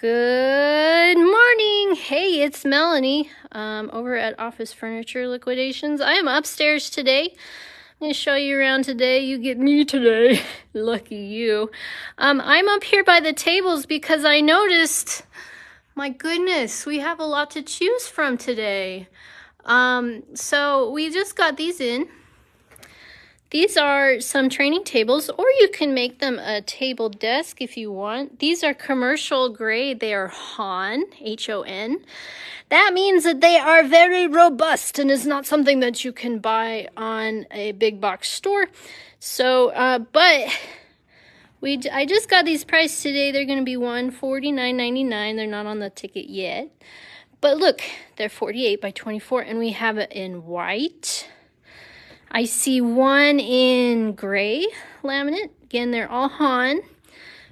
Good morning. Hey, it's Melanie um, over at Office Furniture Liquidations. I am upstairs today. I'm going to show you around today. You get me today. Lucky you. Um, I'm up here by the tables because I noticed, my goodness, we have a lot to choose from today. Um, so we just got these in. These are some training tables, or you can make them a table desk if you want. These are commercial grade. They are HON, H-O-N. That means that they are very robust and is not something that you can buy on a big box store. So, uh, but we I just got these priced today. They're going to be one forty nine ninety nine. They're not on the ticket yet. But look, they're 48 by 24, and we have it in white I see one in gray laminate. Again, they're all HON.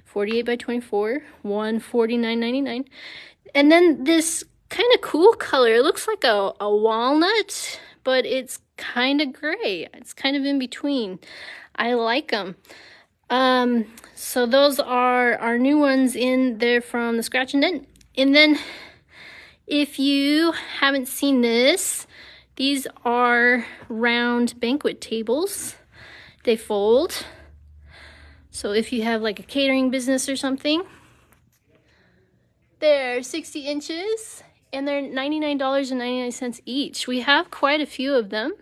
48 by 24, one 49.99. And then this kind of cool color. It looks like a, a walnut, but it's kind of gray. It's kind of in between. I like them. Um, so those are our new ones in there from the Scratch and Dent. And then if you haven't seen this, these are round banquet tables. They fold. So if you have like a catering business or something, they're 60 inches and they're $99.99 each. We have quite a few of them.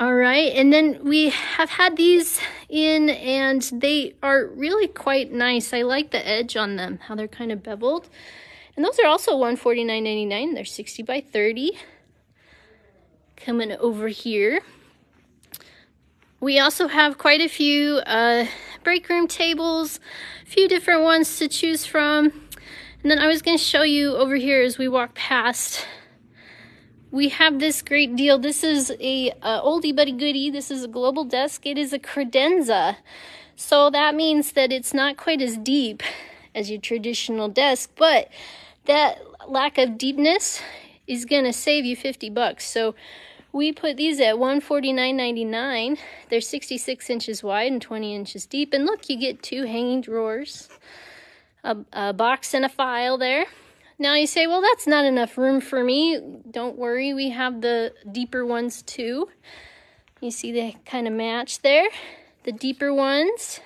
All right, and then we have had these in and they are really quite nice. I like the edge on them, how they're kind of beveled. And those are also $149.99. They're 60 by 30 coming over here. We also have quite a few uh, break room tables, a few different ones to choose from. And then I was going to show you over here as we walk past. We have this great deal. This is a uh, oldie a goodie. This is a global desk. It is a credenza. So that means that it's not quite as deep as your traditional desk, but that lack of deepness is going to save you 50 bucks. So we put these at $149.99. They're 66 inches wide and 20 inches deep. And look, you get two hanging drawers, a, a box and a file there. Now you say, well, that's not enough room for me. Don't worry, we have the deeper ones too. You see they kind of match there. The deeper ones,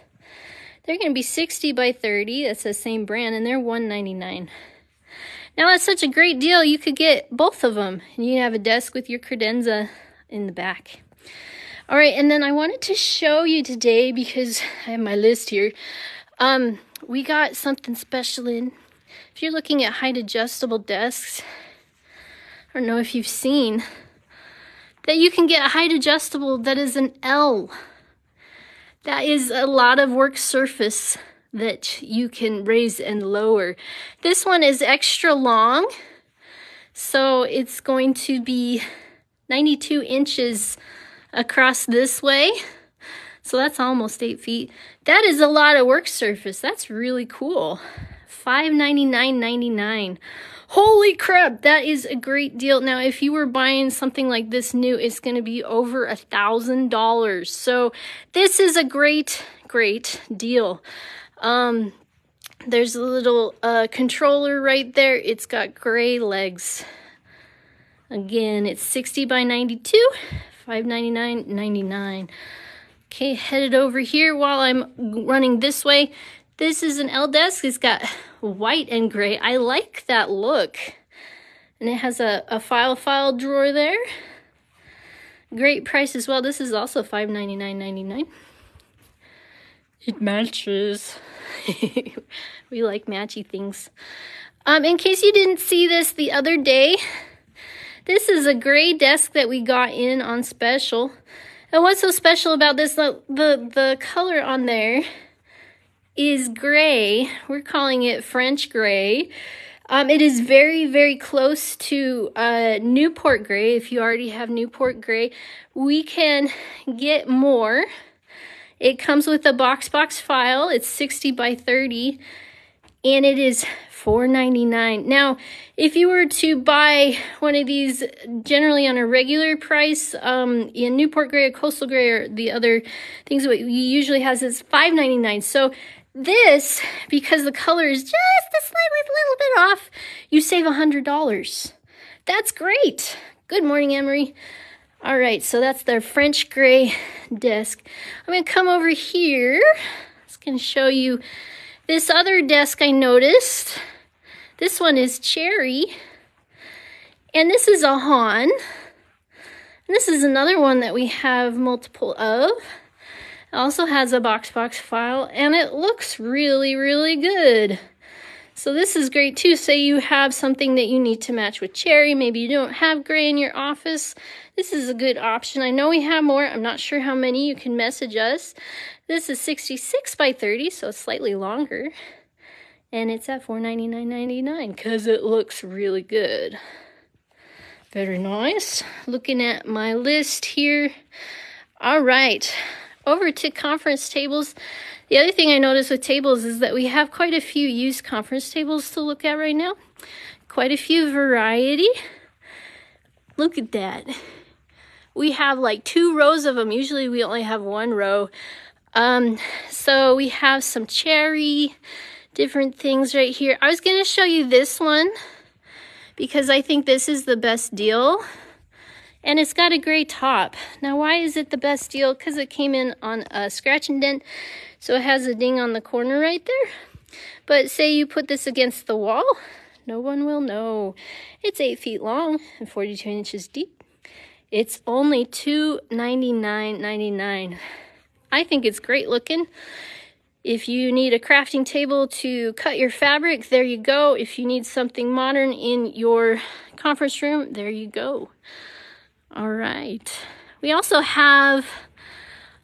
they're going to be 60 by 30. That's the same brand, and they're 199 now that's such a great deal. You could get both of them. And you have a desk with your credenza in the back. All right, and then I wanted to show you today because I have my list here. Um, we got something special in. If you're looking at height adjustable desks, I don't know if you've seen that you can get a height adjustable that is an L. That is a lot of work surface that you can raise and lower. This one is extra long, so it's going to be 92 inches across this way. So that's almost eight feet. That is a lot of work surface. That's really cool. $599.99. Holy crap, that is a great deal. Now, if you were buying something like this new, it's going to be over a thousand dollars. So this is a great, great deal. Um, there's a little uh, controller right there. It's got gray legs. Again, it's 60 by 92, 599.99. Okay, headed over here while I'm running this way. This is an L desk. It's got white and gray. I like that look. And it has a, a file file drawer there. Great price as well. This is also $599.99. It matches. we like matchy things. Um, in case you didn't see this the other day, this is a gray desk that we got in on special. And what's so special about this, the, the, the color on there is gray. We're calling it French gray. Um, it is very, very close to uh, Newport gray. If you already have Newport gray, we can get more it comes with a box box file. It's 60 by 30 and it is $4.99. Now, if you were to buy one of these generally on a regular price um, in Newport Gray or Coastal Gray or the other things that we usually has is $5.99. So This, because the color is just a slightly little bit off, you save $100. That's great. Good morning, Emery. All right, so that's their French gray desk. I'm gonna come over here. It's gonna show you this other desk I noticed. This one is cherry. And this is a HON. And this is another one that we have multiple of. It also has a box box file and it looks really, really good. So this is great too. Say you have something that you need to match with cherry. Maybe you don't have gray in your office. This is a good option. I know we have more. I'm not sure how many. You can message us. This is 66 by 30, so it's slightly longer. And it's at $499.99 because it looks really good. Very nice. Looking at my list here. All right, over to conference tables. The other thing I noticed with tables is that we have quite a few used conference tables to look at right now. Quite a few variety. Look at that. We have like two rows of them. Usually we only have one row. Um, so we have some cherry, different things right here. I was going to show you this one because I think this is the best deal and it's got a gray top. Now, why is it the best deal? Because it came in on a scratch and dent, so it has a ding on the corner right there. But say you put this against the wall, no one will know. It's 8 feet long and 42 inches deep. It's only $299.99. I think it's great looking. If you need a crafting table to cut your fabric, there you go. If you need something modern in your conference room, there you go. All right. We also have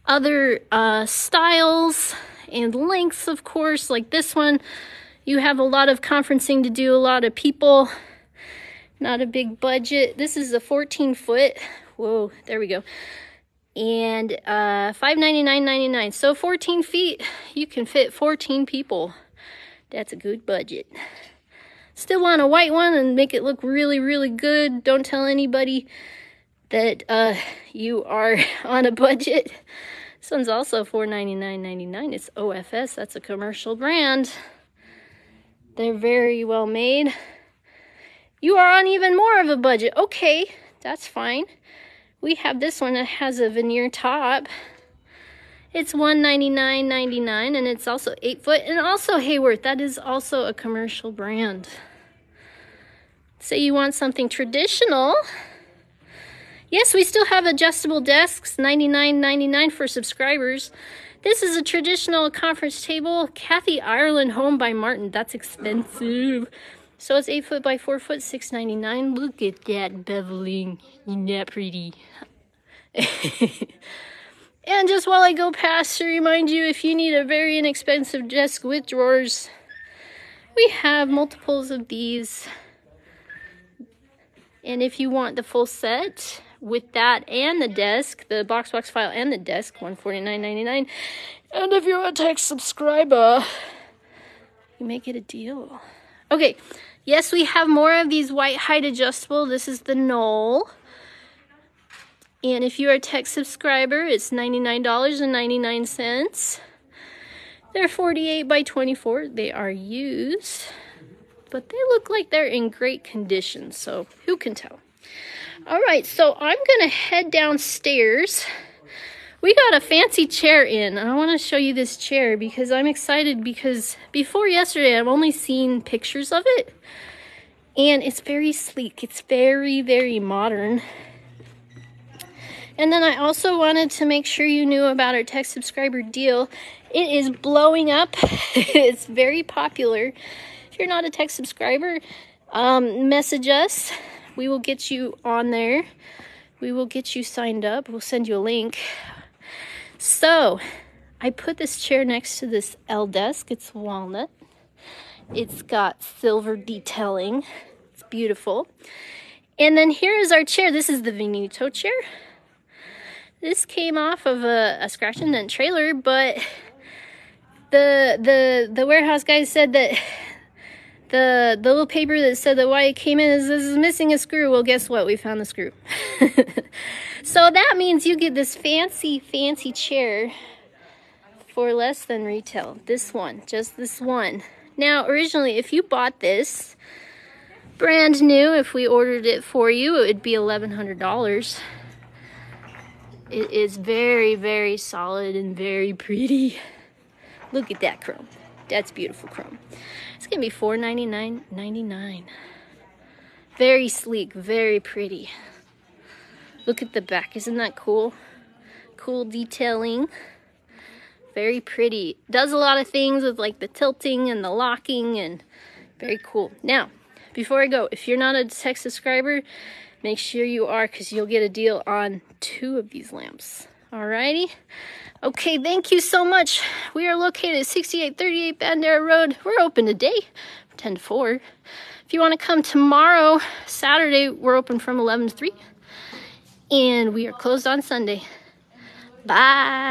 other uh, styles and lengths, of course, like this one. You have a lot of conferencing to do, a lot of people, not a big budget. This is a 14 foot. Whoa, there we go. And uh, $599.99. So 14 feet, you can fit 14 people. That's a good budget. Still want a white one and make it look really, really good. Don't tell anybody that uh, you are on a budget. This one's also $499.99. It's OFS. That's a commercial brand. They're very well made. You are on even more of a budget. Okay, that's fine. We have this one that has a veneer top. It's $199.99 and it's also 8 foot and also Haworth. That is also a commercial brand. Say you want something traditional. Yes, we still have adjustable desks, $99.99 for subscribers. This is a traditional conference table, Kathy Ireland Home by Martin. That's expensive. So it's 8 foot by 4 foot, $6.99. Look at that beveling. Isn't that pretty? and just while I go past to remind you, if you need a very inexpensive desk with drawers, we have multiples of these. And if you want the full set, with that and the desk, the box box file and the desk, $149.99. And if you're a tech subscriber, you may get a deal. Okay, yes, we have more of these white height adjustable. This is the Knoll. And if you're a tech subscriber, it's $99.99. They're 48 by 24. They are used, but they look like they're in great condition, so who can tell? All right, so I'm going to head downstairs. We got a fancy chair in. I want to show you this chair because I'm excited because before yesterday I've only seen pictures of it. And it's very sleek. It's very, very modern. And then I also wanted to make sure you knew about our tech subscriber deal. It is blowing up. it's very popular. If you're not a tech subscriber, um, message us we will get you on there. We will get you signed up. We'll send you a link. So, I put this chair next to this L desk. It's walnut. It's got silver detailing. It's beautiful. And then here is our chair. This is the Venuto chair. This came off of a, a scratch and dent trailer, but the the the warehouse guy said that the the little paper that said that why it came in is this is missing a screw. Well, guess what? We found the screw. so that means you get this fancy, fancy chair for less than retail. This one, just this one. Now, originally, if you bought this brand new, if we ordered it for you, it would be $1,100. It is very, very solid and very pretty. Look at that chrome. That's beautiful chrome. It's gonna be $499.99. Very sleek, very pretty. Look at the back, isn't that cool? Cool detailing. Very pretty. Does a lot of things with like the tilting and the locking and very cool. Now, before I go, if you're not a tech subscriber, make sure you are because you'll get a deal on two of these lamps. Alrighty. Okay, thank you so much. We are located at 6838 Bandera Road. We're open today, 10 to 4. If you want to come tomorrow, Saturday, we're open from 11 to 3. And we are closed on Sunday. Bye.